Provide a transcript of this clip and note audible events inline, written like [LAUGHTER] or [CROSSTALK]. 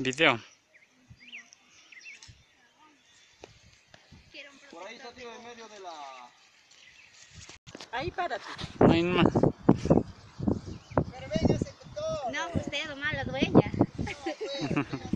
Video. Por ahí está tío en medio de la... Ahí párate. Ahí nomás. Pero ven, ya se cortó. No, usted, nomás la dueña. [LAUGHS]